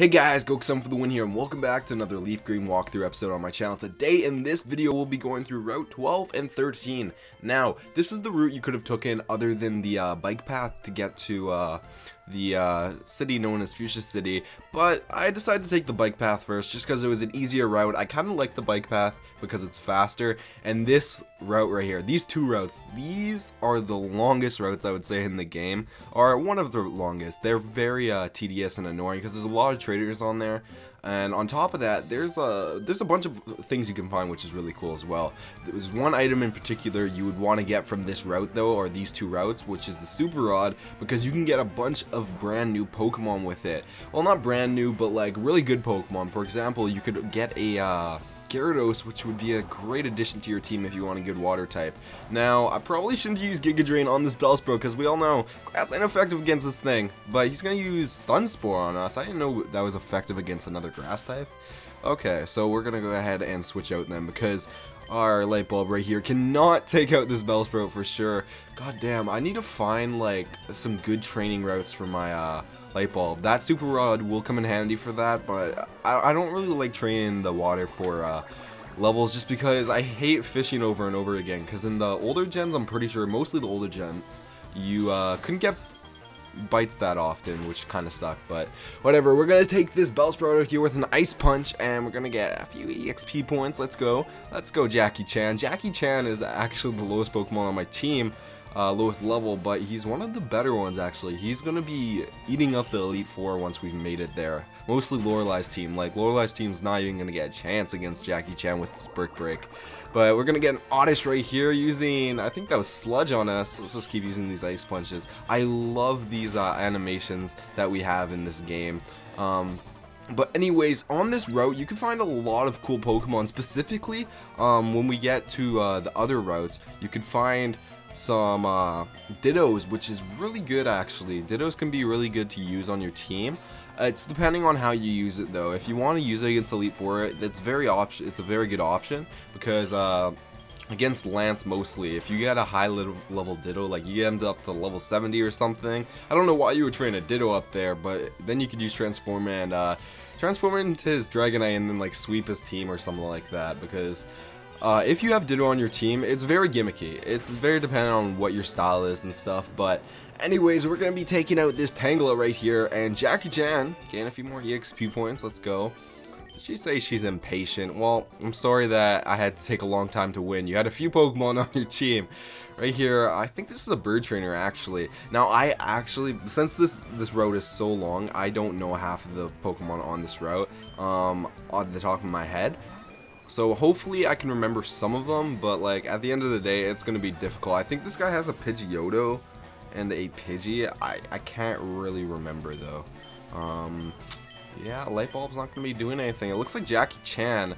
Hey guys, GokuSon for the win here and welcome back to another Leaf Green walkthrough episode on my channel. Today in this video we'll be going through Route 12 and 13. Now, this is the route you could have taken other than the uh, bike path to get to uh, the uh, city known as Fuchsia City, but I decided to take the bike path first just because it was an easier route. I kind of like the bike path because it's faster, and this route right here, these two routes, these are the longest routes I would say in the game, are one of the longest. They're very uh, tedious and annoying because there's a lot of traders on there, and on top of that, there's a there's a bunch of things you can find, which is really cool as well. There's one item in particular you would want to get from this route though, or these two routes, which is the Super Rod, because you can get a bunch of brand new Pokemon with it. Well, not brand new, but like really good Pokemon. For example, you could get a uh, Gyarados, which would be a great addition to your team if you want a good water type. Now, I probably shouldn't use Giga Drain on this Bellsprout because we all know Grass ain't effective against this thing, but he's going to use Stun Spore on us. I didn't know that was effective against another Grass type. Okay, so we're going to go ahead and switch out then because our light bulb right here cannot take out this Bellsprout for sure. God damn, I need to find like some good training routes for my uh, light bulb. That super rod will come in handy for that, but I, I don't really like training the water for uh, levels just because I hate fishing over and over again. Because in the older gens, I'm pretty sure, mostly the older gens, you uh, couldn't get bites that often, which kind of sucked, but whatever. We're going to take this Bellsprout here with an Ice Punch, and we're going to get a few EXP points. Let's go. Let's go, Jackie Chan. Jackie Chan is actually the lowest Pokemon on my team, uh, lowest level, but he's one of the better ones actually. He's gonna be eating up the Elite Four once we've made it there. Mostly Lorelei's team. Like Lorelei's team's not even gonna get a chance against Jackie Chan with this Brick Break. But we're gonna get an Oddish right here using, I think that was Sludge on us. Let's just keep using these Ice Punches. I love these uh, animations that we have in this game. Um, but anyways, on this route, you can find a lot of cool Pokemon. Specifically, um, when we get to uh, the other routes, you can find some uh, Dittos, which is really good actually. Dittos can be really good to use on your team. Uh, it's depending on how you use it though. If you want to use it against Elite Four, that's very option. It's a very good option because uh, against Lance mostly, if you get a high level Ditto, like you end up to level 70 or something. I don't know why you would train a Ditto up there, but then you could use Transform and uh, transform into his Dragonite and then like sweep his team or something like that because uh, if you have Ditto on your team, it's very gimmicky. It's very dependent on what your style is and stuff, but anyways, we're going to be taking out this Tangela right here, and Jackie Chan, gain a few more EXP points, let's go. Did she say she's impatient? Well, I'm sorry that I had to take a long time to win. You had a few Pokemon on your team. Right here, I think this is a bird trainer actually. Now I actually, since this this route is so long, I don't know half of the Pokemon on this route um, on the top of my head. So hopefully I can remember some of them, but like at the end of the day, it's going to be difficult. I think this guy has a Pidgeotto and a Pidgey. I, I can't really remember though. Um, yeah, Lightbulb's not going to be doing anything. It looks like Jackie Chan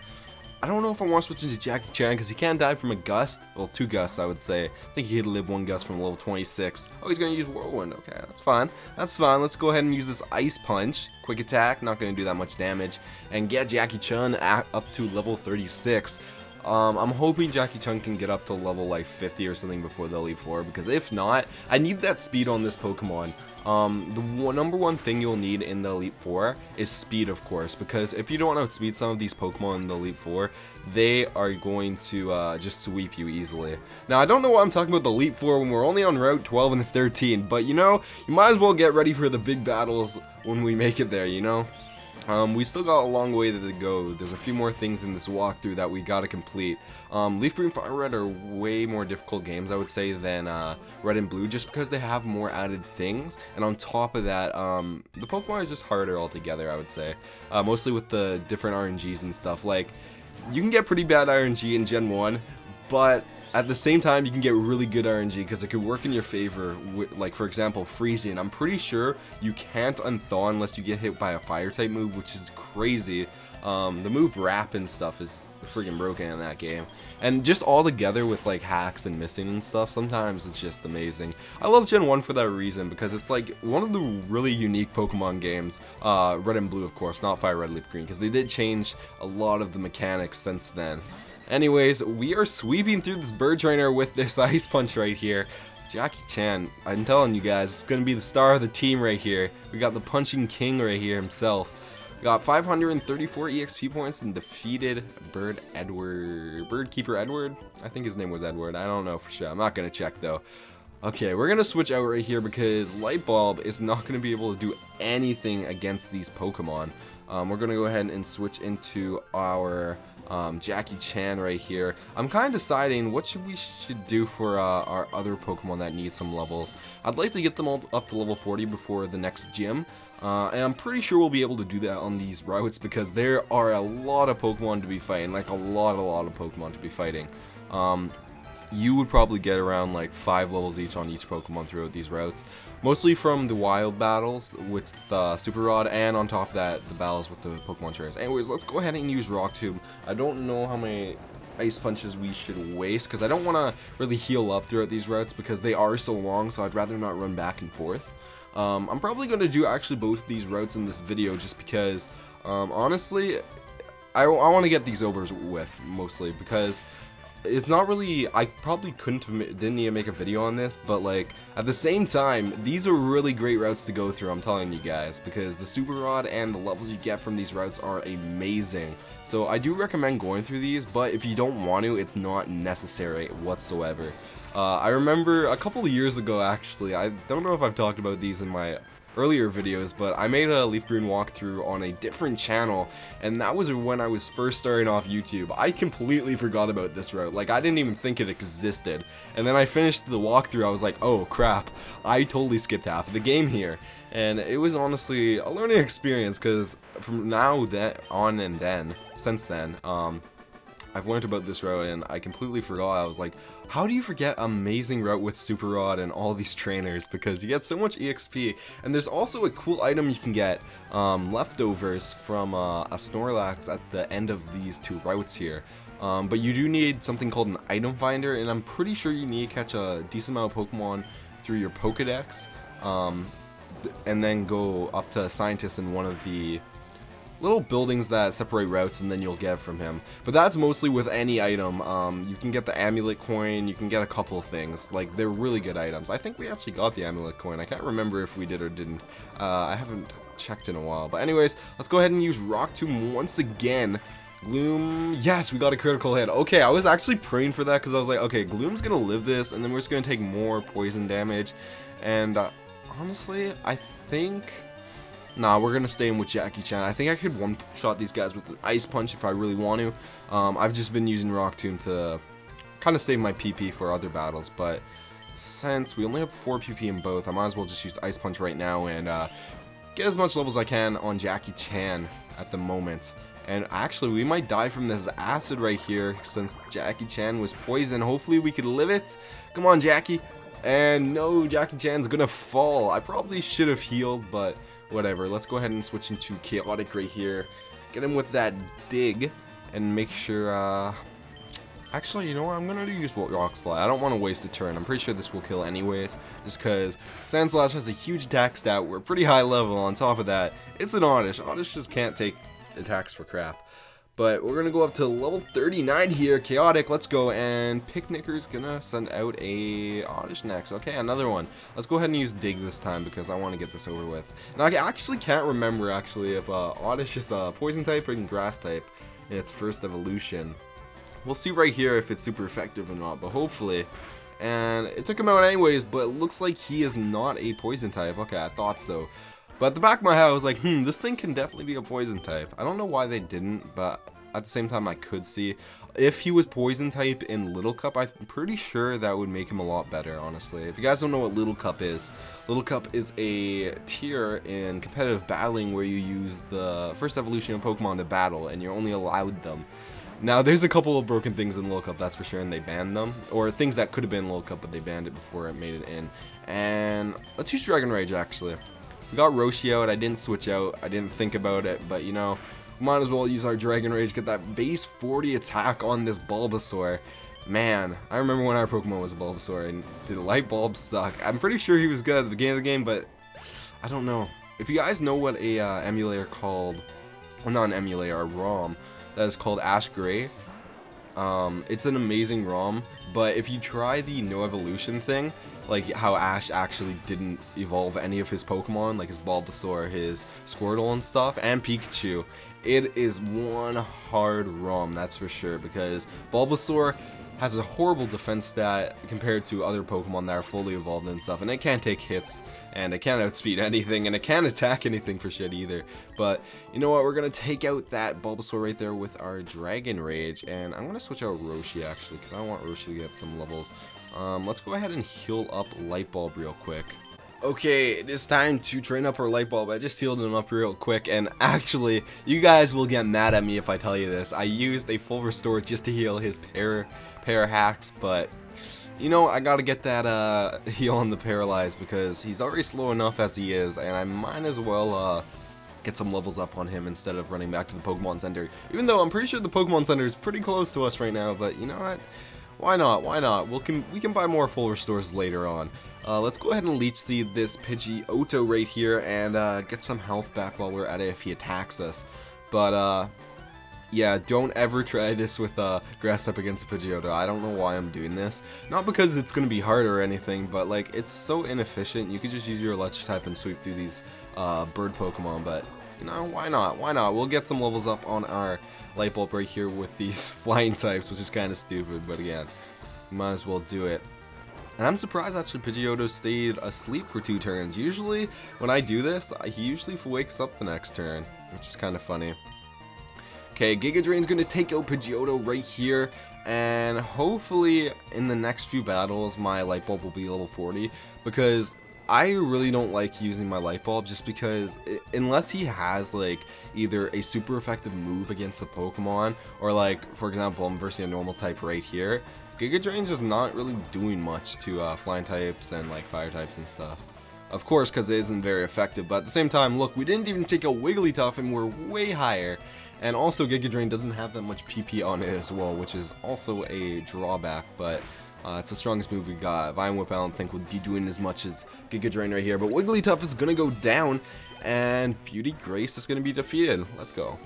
I don't know if I want to switch into Jackie Chan because he can die from a gust. Well, two gusts, I would say. I think he could live one gust from level 26. Oh, he's going to use Whirlwind. Okay, that's fine. That's fine. Let's go ahead and use this Ice Punch. Quick attack, not going to do that much damage. And get Jackie Chan up to level 36. Um, I'm hoping Jackie Chan can get up to level like 50 or something before the Elite Four because if not, I need that speed on this Pokemon. Um, the one, number one thing you'll need in the Elite Four is speed, of course, because if you don't outspeed some of these Pokemon in the Elite Four, they are going to uh, just sweep you easily. Now, I don't know why I'm talking about the Elite Four when we're only on Route 12 and 13, but you know, you might as well get ready for the big battles when we make it there, you know? Um, we still got a long way to go. There's a few more things in this walkthrough that we gotta complete. Um, Leaf Green Fire Red are way more difficult games, I would say, than uh, Red and Blue, just because they have more added things. And on top of that, um, the Pokemon is just harder altogether, I would say. Uh, mostly with the different RNGs and stuff. Like, you can get pretty bad RNG in Gen 1, but at the same time, you can get really good RNG because it could work in your favor. With, like, for example, freezing. I'm pretty sure you can't unthaw unless you get hit by a fire-type move, which is crazy. Um, the move Wrap and stuff is freaking broken in that game. And just all together with like hacks and missing and stuff, sometimes it's just amazing. I love Gen 1 for that reason because it's like one of the really unique Pokemon games. Uh, Red and Blue, of course, not Fire Red, Leaf Green, because they did change a lot of the mechanics since then. Anyways, we are sweeping through this bird trainer with this ice punch right here. Jackie Chan, I'm telling you guys, it's going to be the star of the team right here. We got the punching king right here himself. We Got 534 EXP points and defeated Bird Edward, Bird Keeper Edward. I think his name was Edward. I don't know for sure. I'm not gonna check though. Okay, we're gonna switch out right here because Light Bulb is not gonna be able to do anything against these Pokemon. Um, we're gonna go ahead and switch into our um, Jackie Chan right here. I'm kind of deciding what should we should do for uh, our other Pokemon that need some levels. I'd like to get them all up to level 40 before the next gym. Uh, and I'm pretty sure we'll be able to do that on these routes because there are a lot of Pokemon to be fighting, like a lot, a lot of Pokemon to be fighting. Um, you would probably get around like 5 levels each on each Pokemon throughout these routes. Mostly from the wild battles with the Super Rod and on top of that, the battles with the Pokemon trainers. Anyways, let's go ahead and use Rock Tomb. I don't know how many ice punches we should waste because I don't want to really heal up throughout these routes because they are so long so I'd rather not run back and forth. Um, I'm probably going to do actually both these routes in this video just because, um, honestly, I, I want to get these over with, mostly, because it's not really, I probably couldn't have, didn't need to make a video on this, but like, at the same time, these are really great routes to go through, I'm telling you guys, because the Super Rod and the levels you get from these routes are amazing. So I do recommend going through these, but if you don't want to, it's not necessary whatsoever. Uh, I remember a couple of years ago, actually, I don't know if I've talked about these in my earlier videos, but I made a Leaf Green walkthrough on a different channel, and that was when I was first starting off YouTube. I completely forgot about this route, like I didn't even think it existed. And then I finished the walkthrough, I was like, oh crap, I totally skipped half of the game here. And it was honestly a learning experience, because from now that on and then, since then, um, I've learned about this route and I completely forgot. I was like, how do you forget amazing route with Super Rod and all these trainers? Because you get so much EXP. And there's also a cool item you can get, um, leftovers from uh, a Snorlax at the end of these two routes here. Um, but you do need something called an item finder, and I'm pretty sure you need to catch a decent amount of Pokemon through your Pokedex, um, and then go up to a scientist in one of the little buildings that separate routes and then you'll get from him. But that's mostly with any item. Um, you can get the amulet coin, you can get a couple of things. Like, they're really good items. I think we actually got the amulet coin. I can't remember if we did or didn't. Uh, I haven't checked in a while. But anyways, let's go ahead and use Rock Tomb once again. Gloom, yes, we got a critical hit. Okay, I was actually praying for that because I was like, okay, Gloom's gonna live this, and then we're just gonna take more poison damage. And uh, honestly, I think Nah, we're gonna stay in with Jackie Chan. I think I could one-shot these guys with an Ice Punch if I really want to. Um, I've just been using Rock Tomb to kind of save my PP for other battles, but since we only have 4 PP in both, I might as well just use Ice Punch right now and uh, get as much levels as I can on Jackie Chan at the moment. And actually, we might die from this acid right here since Jackie Chan was poisoned. Hopefully, we could live it. Come on, Jackie. And no, Jackie Chan's gonna fall. I probably should have healed, but whatever. Let's go ahead and switch into Chaotic right here. Get him with that dig and make sure, uh... Actually, you know what? I'm going to use Rock Slide. I don't want to waste a turn. I'm pretty sure this will kill anyways. Just because Sandslash has a huge attack stat. We're pretty high level. On top of that, it's an Oddish. Oddish just can't take attacks for crap. But we're going to go up to level 39 here. Chaotic, let's go. And Picnicker's going to send out a Oddish next. Okay, another one. Let's go ahead and use Dig this time because I want to get this over with. And I actually can't remember, actually, if uh, Oddish is a Poison type or a Grass type in its first evolution. We'll see right here if it's super effective or not, but hopefully. And it took him out anyways, but it looks like he is not a Poison type. Okay, I thought so. But at the back of my head, I was like, hmm, this thing can definitely be a poison type. I don't know why they didn't, but at the same time, I could see. If he was poison type in Little Cup, I'm pretty sure that would make him a lot better, honestly. If you guys don't know what Little Cup is, Little Cup is a tier in competitive battling where you use the first evolution of Pokemon to battle, and you're only allowed them. Now, there's a couple of broken things in Little Cup, that's for sure, and they banned them. Or things that could have been Little Cup, but they banned it before it made it in. And let's use Dragon Rage, actually. We got Roshi out. I didn't switch out. I didn't think about it, but you know, might as well use our Dragon Rage, get that base 40 attack on this Bulbasaur. Man, I remember when our Pokemon was a Bulbasaur, and did Light Bulb suck? I'm pretty sure he was good at the beginning of the game, but I don't know. If you guys know what a uh, emulator called, well not an emulator, a ROM, that is called Ash Gray, um, it's an amazing ROM, but if you try the no evolution thing, like how Ash actually didn't evolve any of his Pokemon, like his Bulbasaur, his Squirtle and stuff, and Pikachu. It is one hard ROM, that's for sure, because Bulbasaur has a horrible defense stat compared to other Pokemon that are fully evolved and stuff, and it can't take hits, and it can't outspeed anything, and it can't attack anything for shit either. But, you know what, we're gonna take out that Bulbasaur right there with our Dragon Rage, and I'm gonna switch out Roshi actually, because I want Roshi to get some levels. Um, let's go ahead and heal up Light Bulb real quick. Okay, it is time to train up our light bulb. I just healed him up real quick, and actually, you guys will get mad at me if I tell you this. I used a full restore just to heal his pair pair hacks, but you know, I gotta get that uh, heal on the paralyzed because he's already slow enough as he is, and I might as well uh, get some levels up on him instead of running back to the Pokemon Center. Even though I'm pretty sure the Pokemon Center is pretty close to us right now, but you know what? Why not? Why not? We can we can buy more full restores later on. Uh, let's go ahead and leech seed this Pidgeotto right here and uh, get some health back while we're at it if he attacks us. But uh, yeah, don't ever try this with uh, grass up against Pidgeotto. I don't know why I'm doing this. Not because it's going to be hard or anything, but like it's so inefficient. You could just use your Electric type and sweep through these uh, bird Pokemon, but you know, why not? Why not? We'll get some levels up on our light bulb right here with these flying types, which is kind of stupid, but again, might as well do it. And I'm surprised actually Pidgeotto stayed asleep for two turns. Usually, when I do this, he usually wakes up the next turn, which is kind of funny. Okay, Giga Drain's to take out Pidgeotto right here, and hopefully in the next few battles my light bulb will be level 40, because I really don't like using my light bulb just because it, unless he has like either a super effective move against the Pokemon or like for example I'm versing a normal type right here, Giga Drain's just not really doing much to uh, flying types and like fire types and stuff. Of course, because it isn't very effective, but at the same time, look, we didn't even take a Wigglytuff and we're way higher. And also Giga Drain doesn't have that much PP on it as well, which is also a drawback, but uh, it's the strongest move we got. Vine Whip I don't think would be doing as much as Giga Drain right here, but Wigglytuff is going to go down, and Beauty Grace is going to be defeated. Let's go.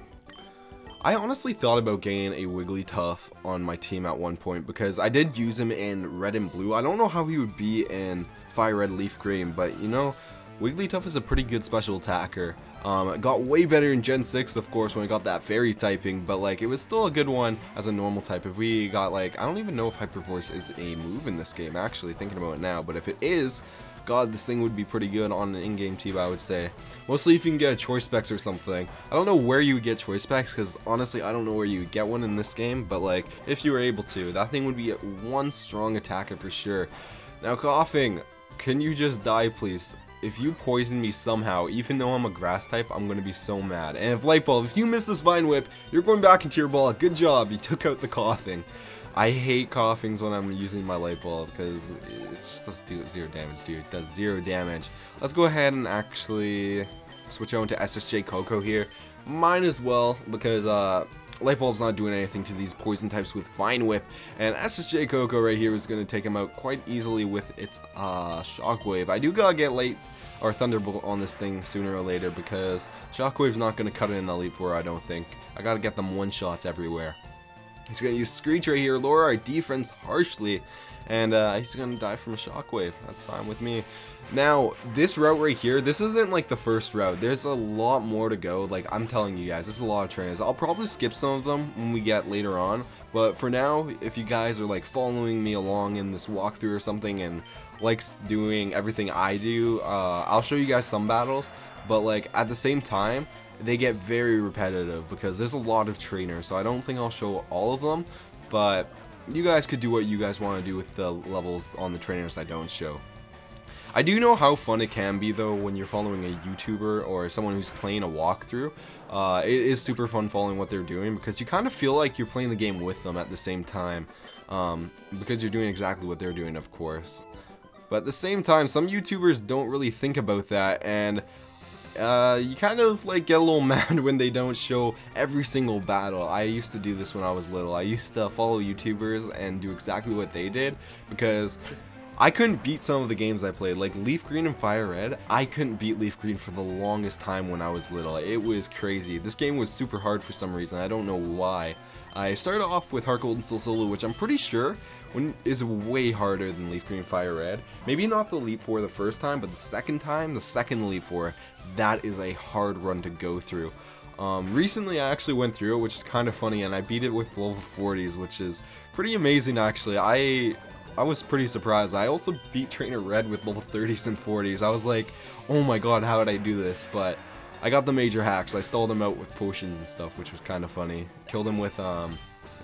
I honestly thought about getting a Wigglytuff on my team at one point because I did use him in Red and Blue. I don't know how he would be in Fire Red Leaf Green, but you know, Wigglytuff is a pretty good special attacker. Um, it got way better in Gen 6, of course, when we got that fairy typing, but like, it was still a good one as a normal type. If we got like, I don't even know if Hyper Voice is a move in this game, actually, thinking about it now, but if it is, god, this thing would be pretty good on an in-game team, I would say. Mostly if you can get a Choice Specs or something. I don't know where you would get Choice Specs, because honestly, I don't know where you would get one in this game, but like, if you were able to, that thing would be one strong attacker for sure. Now, Koffing. can you just die, please? If you poison me somehow, even though I'm a grass type, I'm gonna be so mad. And if Lightbulb, if you miss this Vine Whip, you're going back into your ball. Good job, you took out the Koffing. I hate Koffings when I'm using my light bulb because it just does zero damage, dude. It does zero damage. Let's go ahead and actually switch over to SSJ Coco here. Might as well because uh, Light Bulb's not doing anything to these poison types with Vine Whip, and SSJ Coco right here is going to take him out quite easily with its uh, Shockwave. I do gotta get late or Thunderbolt on this thing sooner or later because Shockwave's not going to cut it in Elite Four, I don't think. I gotta get them one-shots everywhere. He's going to use Screech right here, lower our defense harshly, and uh, he's going to die from a Shockwave. That's fine with me. Now, this route right here, this isn't like the first route. There's a lot more to go. Like, I'm telling you guys, there's a lot of trainers. I'll probably skip some of them when we get later on. But for now, if you guys are like following me along in this walkthrough or something and likes doing everything I do, uh, I'll show you guys some battles. But like, at the same time, they get very repetitive because there's a lot of trainers. So I don't think I'll show all of them. But you guys could do what you guys want to do with the levels on the trainers I don't show. I do know how fun it can be though when you're following a YouTuber or someone who's playing a walkthrough. Uh, it is super fun following what they're doing because you kind of feel like you're playing the game with them at the same time. Um, because you're doing exactly what they're doing, of course. But at the same time, some YouTubers don't really think about that, and uh, you kind of like get a little mad when they don't show every single battle. I used to do this when I was little. I used to follow YouTubers and do exactly what they did because I couldn't beat some of the games I played, like Leaf Green and Fire Red. I couldn't beat Leaf Green for the longest time when I was little. It was crazy. This game was super hard for some reason. I don't know why. I started off with Heart Gold and Soul Silver, which I'm pretty sure is way harder than Leaf Green Fire Red. Maybe not the Elite 4 the first time, but the second time, the second Elite 4, that is a hard run to go through. Um, recently I actually went through it, which is kind of funny, and I beat it with level 40s, which is pretty amazing actually. I I was pretty surprised. I also beat Trainer Red with level 30s and 40s. I was like, oh my god, how did I do this? But I got the major hacks. I stole them out with potions and stuff, which was kind of funny. Killed him with um,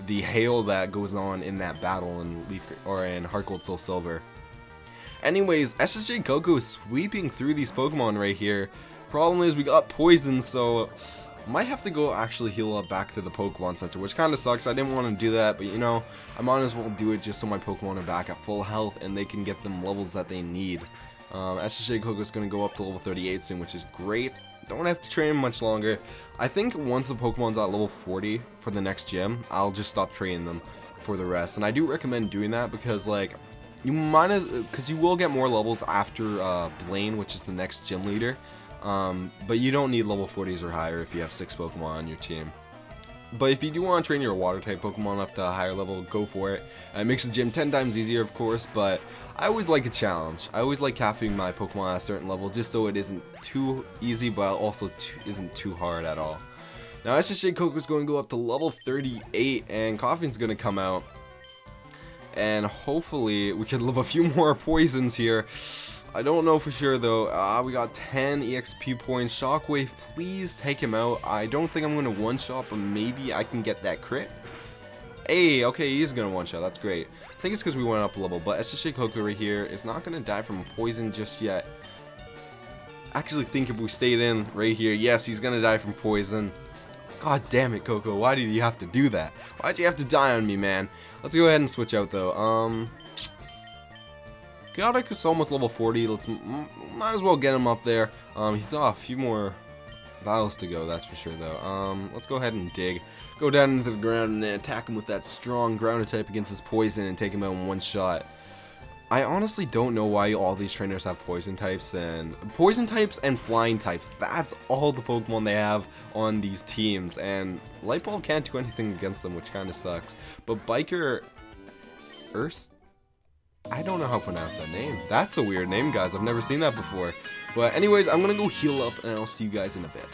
the hail that goes on in that battle in Leaf or in Heart Gold Soul Silver. Anyways, SSJ Goku is sweeping through these Pokemon right here. Problem is we got poison, so might have to go actually heal up back to the Pokemon Center, which kind of sucks. I didn't want to do that, but you know, I might as well do it just so my Pokemon are back at full health and they can get them levels that they need. Um, SSJ Goku is going to go up to level 38 soon, which is great. Don't have to train much longer. I think once the Pokemon's at level 40 for the next gym, I'll just stop training them for the rest. And I do recommend doing that because, like, you might as, because you will get more levels after uh, Blaine, which is the next gym leader. Um, but you don't need level 40s or higher if you have 6 Pokemon on your team. But if you do want to train your water type Pokemon up to a higher level, go for it. Uh, it makes the gym 10 times easier, of course, but I always like a challenge. I always like capping my Pokemon at a certain level just so it isn't too easy, but also too, isn't too hard at all. Now SSJ Koko is going to go up to level 38, and Koffing's going to come out. And hopefully we can live a few more poisons here. I don't know for sure though. Ah, uh, we got 10 EXP points. Shockwave, please take him out. I don't think I'm going to one-shot, but maybe I can get that crit. Hey, okay, he's going to one-shot. That's great. I think it's because we went up a level, but SSJ Koko right here is not going to die from poison just yet. Actually think if we stayed in right here, yes, he's going to die from poison. God damn it, Koko. Why did you have to do that? Why'd you have to die on me, man? Let's go ahead and switch out, though. Um, Chaotic is almost level 40. Let's might as well get him up there. Um, he's got a few more battles to go, that's for sure, though. Um, let's go ahead and dig. Go down into the ground and then attack him with that strong ground type against his poison and take him out in one shot. I honestly don't know why all these trainers have poison types and poison types and flying types. That's all the Pokemon they have on these teams and Light can't do anything against them, which kind of sucks. But Biker Urs I don't know how to pronounce that name. That's a weird name, guys. I've never seen that before. But anyways, I'm going to go heal up, and I'll see you guys in a bit.